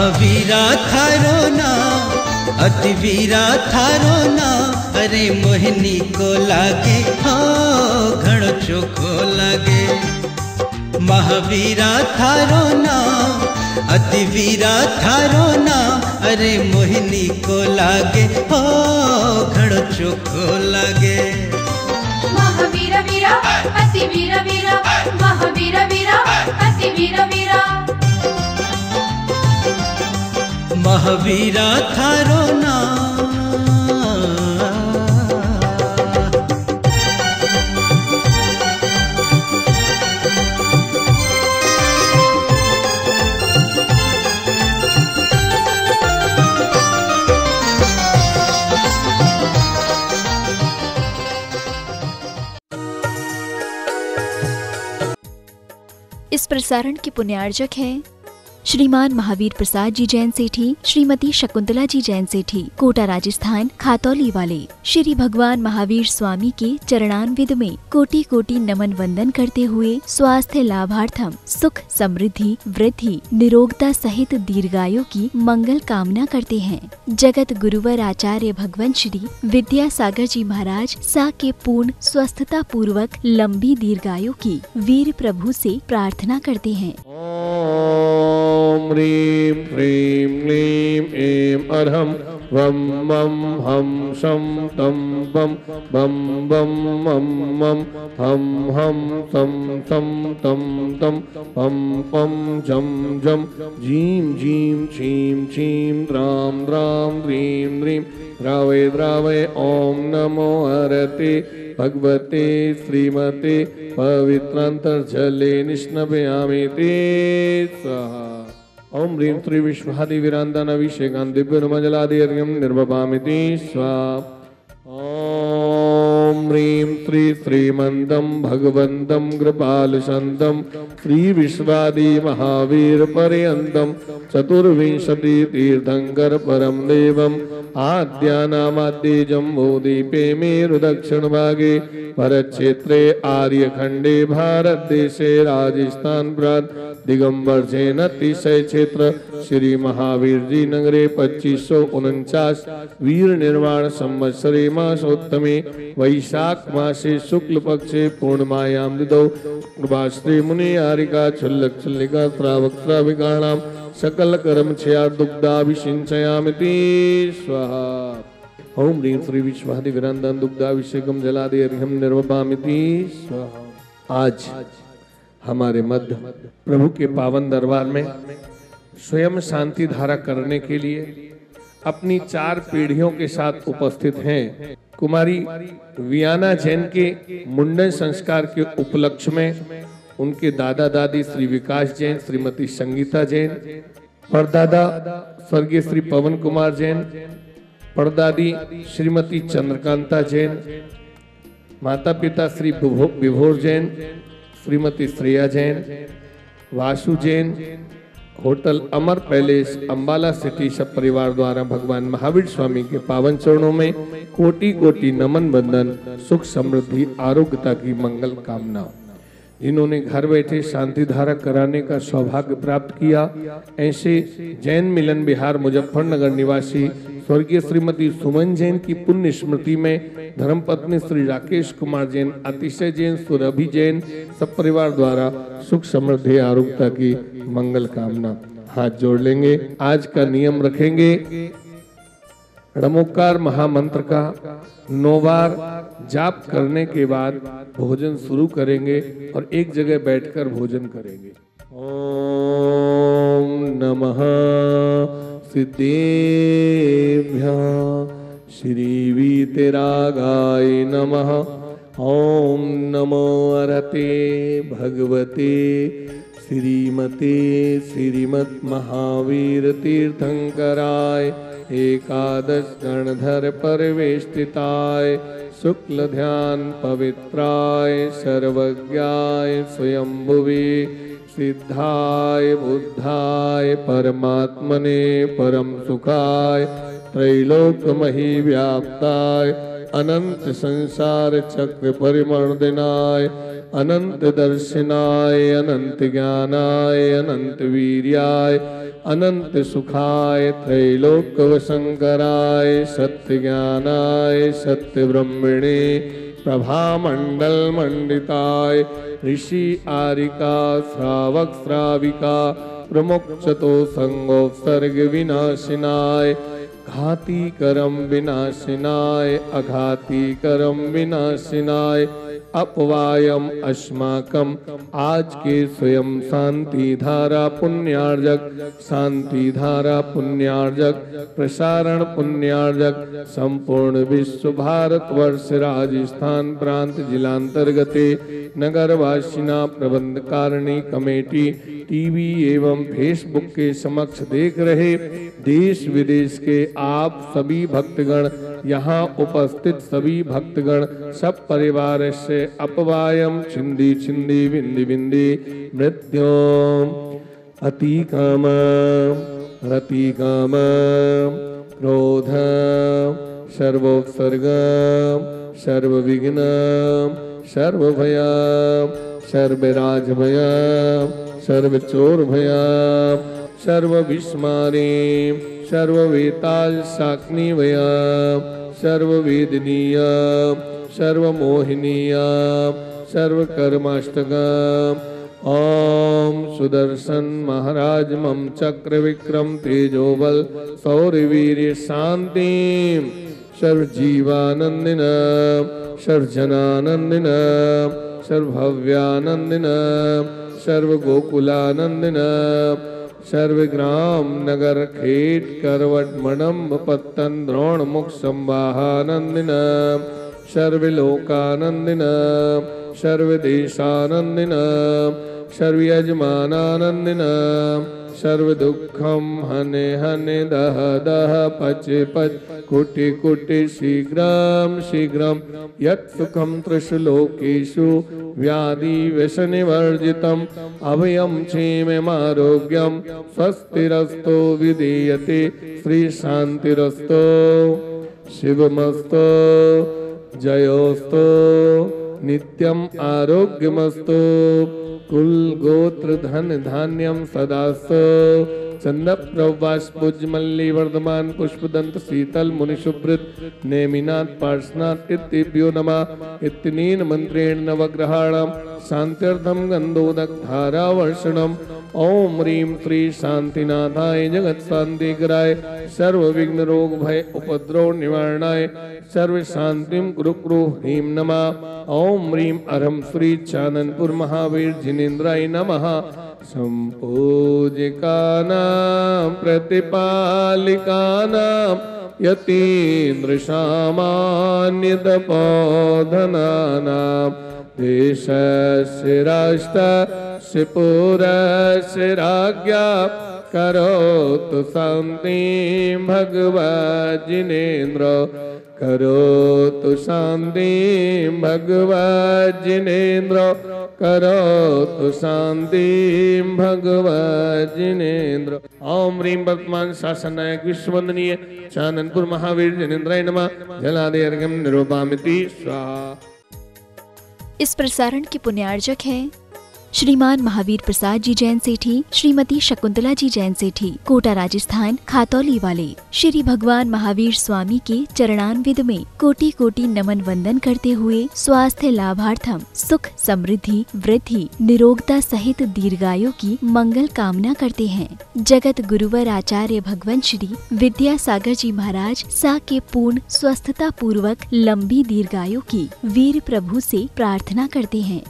महावीरा थारो ना, अति वीरा थारो ना। अरे मोहिनी को लागे, हो, घणो चोखो लागे। महावीरा थारो ना, अति वीरा थारो ना। अरे मोहिनी को लागे, हो, घणो चोखो लागे। महावीर वीरा, अति वीर वीरा। महावीर वीरा, अति वीरा। महावीरा थारो ना। इस प्रसारण के पुण्यार्जक हैं श्रीमान महावीर प्रसाद जी जैन सेठी, श्रीमती शकुंतला जी जैन सेठी, कोटा राजस्थान, खातौली वाले। श्री भगवान महावीर स्वामी के चरणान्विद में कोटि कोटि नमन वंदन करते हुए स्वास्थ्य लाभार्थम, सुख समृद्धि, वृद्धि, निरोगता सहित दीर्घायु की मंगल कामना करते हैं। जगत गुरुवर आचार्य भगवान श्री विद्या सागर जी महाराज सा के पूर्ण स्वस्थता पूर्वक लंबी दीर्घायु की वीर प्रभु से प्रार्थना करते हैं। ॐ ह्रीं ह्रीं क्लीं ऐं अर्हं वं मं हं शं तं बं बं बं मं मं हं हं तं तं तं तं पं पं जं जं जीं जीं छीं छीं द्रां द्रां द्रीं द्रीं द्रावय द्रावय ॐ नमो हरते भगवते श्रीमते पवित्रांतर्जले निष्णपयामि ते स्वाहा। ओम ह्रीं श्री विश्वादिवीरान्तानभिषेकान् दिव्यनुमजलादिर्यं निर्वपामि ते स्वाहा। ॐ ह्रीं श्री श्रीमन्तं भगवन्तं कृपालुसन्तं श्रीविश्वादि महावीरपर्यन्तं चतुर्विंशतितीर्थङ्कर परं देवम् आद्यानामाद्ये मेरुदक्षिणभागे भरतक्षेत्रे आर्यखण्डे भारतदेशे राजस्थान प्रांत दिगंबर जैन अतिशय क्षेत्र श्री महावीर जी नगरे पच्चीस सौ उनचास वीर निर्वाण संवत्सरे मासोत्तमे वैशाख मासे शुक्ल पक्षे पूर्णमायां दिदौ कृपाश्री मुनि आरिका, छुल्लक, छुल्लिका, श्रावक, श्राविकाणां, सकल कर्म छया दुग्धाभिषिञ्चयामिति। स्वाहा। ओम ह्रीं श्री विश्वादि विरंदन दुग्धाभिषेकम जलादि अर्घ्यम निर्वपामिति। स्वाहा। आज हमारे मध्य प्रभु के पावन दरबार में स्वयं शांति धारा करने के लिए अपनी चार पीढ़ियों के साथ उपस्थित हैं। कुमारी वियाना जैन के मुंडन संस्कार के उपलक्ष्य में उनके दादा दादी श्री विकास जैन, श्रीमती संगीता जैन, परदादा स्वर्गीय श्री पवन कुमार जैन, परदादी श्रीमती चंद्रकांता जैन माता पिता Shri Vibhor Jain, Shrimati Shreya Jain, Vasu Jain hotel Amar palace, Ambala city सब परिवार द्वारा भगवान महावीर स्वामी के पावन चरणों में कोटि कोटि नमन बंदन, सुख समृद्धि, आरोग्यता की मंगल कामना जिन्होंने घर बैठे शांति धारा कराने का सौभाग्य प्राप्त किया। ऐसे जैन मिलन बिहार मुजफ्फरनगर निवासी स्वर्गीय श्रीमती सुमन जैन की पुण्य स्मृति में धर्मपत्नी श्री राकेश कुमार जैन, अतिशय जैन, सुरभि जैन, सब परिवार द्वारा सुख समृद्धि आरोग्यता की मंगल कामना हाथ जोड़ लेंगे। आज का नियम रखेंगे णमोकार महामंत्र का नौ बार जाप करने के बाद भोजन शुरू करेंगे और एक जगह बैठकर भोजन करेंगे। ओम नमः सिद्धेभ्य। श्री वीतरागाय नमः। ओम नमो अरते भगवते श्रीमते श्रीमत् महावीर तीर्थंकराय एकादश गणधर परवेष्टिताय शुक्ल ध्यान पवित्राय, सर्वज्ञाय, स्वयंभुवे, सिद्धाय, बुद्धाय, परमात्मने परम सुखाय, त्रैलोकमही व्याप्ताय, अनंत संसार चक्र परिमर्दनाय अनंत दर्शनाय, अनंत ज्ञानाय, अनंत वीर्याय अनंत सुखाय सत्य ज्ञानाय सत्य ब्रह्मणे प्रभा मंडल मंडिताय ऋषि आरिका श्रावक श्राविका संगोत्सर्ग विनाशिनाय घाती करम विनाशिनाय अघाती करम विनाशिनाय अपवायम अस्माकम। आज के स्वयं शांति धारा पुण्यार्जक, शांति धारा पुण्यार्जक, प्रसारण पुण्यार्जक, संपूर्ण विश्व भारत वर्ष राजस्थान प्रांत जिलांतर्गते नगर वासिना प्रबंध कारिणी कमेटी टीवी एवं फेसबुक के समक्ष देख रहे देश विदेश के आप सभी भक्तगण, यहाँ उपस्थित सभी भक्तगण, सब परिवार से अपवायम छिंदी छिंदी बिंदी बिंदी मृत्यु अति काम, रति काम, क्रोध, सर्वोत्सर्ग, सर्वविघ्न, सर्वभय। सर्वराजभय सर्वचोर भय सर्वविस्मारे सर्ववेताल साग्नि भय सर्ववेदनीय सर्वमोहिनीय सर्वकर्माष्टक ओम सुदर्शन महाराज, मम चक्र विक्रम तेजोबल सौरवीर शांति सर्वजीवानंदिन सर्वजनानंदिन सर्वभव्यानंदिन सर्वगोकुलानंदिन सर्वग्राम नगर खेट करवट मणम्ब पत्तन द्रोण मुख संवाहानंदिन सर्वलोकानंदिन सर्वदेशानंदिन सर्वयजमानानंदिन सर्वदुःखं हने हने दह दह पच पच। कुटि कुटि शीघ्रं शीघ्रं। यत् सुखं त्रिषुलोकेषु व्याधि व्यसनिवर्जितम् अभयं क्षेममारोग्यं स्वस्तिरस्तो विधीयते। श्रीशान्तिरस्तो। शिवमस्तो। जयोस्तो। नित्यम आरोग्यमस्तु। कुल गोत्र धन धान्यम सदास। चंद प्रवास मल्ली वर्धमान पुष्प दंत शीतल मुनि सुब्रत नेमिनाथ पार्शनाथ इतिभ्यो नमः। इत्यनेन मंत्रेण नवग्रहाणाम शांत्यर्थम गंधोदक धारावर्षणम। ओम ह्रीं श्री शांतिनाथाय जगत शांतिकराय सर्व विघ्न रोग भय उपद्रव निवारणाय सर्व शांतिम कुरु कुरु ह्रीं नमः। ओम ह्रीं अरहम श्री चाननपुर महावीर जिनेन्द्राय नमः। सम्पूजिकानां, प्रतिपालिकानां यतीन्द्रसामान्यतपोधनानां देशस्य राष्ट्रस्य पुरस्य राज्ञा करोतु शान्तिं भगवजिनेन्द्र करोतु शान्तिं भगवजिनेन्द्र करोतु शान्तिं भगवजिनेन्द्र ओम ह्रीं वर्तमान शासन नायक विश्ववंदनीय चाननपुर महावीर जनेन्द्राय नमः जलादि अर्घ्यम निरूपामिति स्वाहा। इस प्रसारण के पुण्यार्जक हैं। श्रीमान महावीर प्रसाद जी जैन सेठी, श्रीमती शकुंतला जी जैन सेठी, कोटा राजस्थान, खातौली वाले। श्री भगवान महावीर स्वामी के चरणान्विद में कोटि कोटि नमन वंदन करते हुए स्वास्थ्य लाभार्थम, सुख समृद्धि, वृद्धि, निरोगता सहित दीर्घायु की मंगल कामना करते हैं। जगत गुरुवर आचार्य भगवान श्री विद्या सागर जी महाराज सा के पूर्ण स्वस्थता पूर्वक लंबी दीर्घायु की वीर प्रभु से प्रार्थना करते हैं।